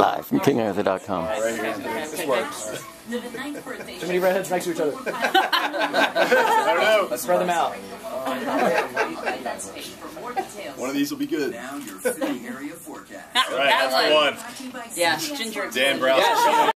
Live from KingArthur.com. This works. Too many redheads next to each other. I don't know. Let's spread them out. One of these will be good. Now your city area forecast. All right, that's the one. Yeah, Ginger. Dan Brown.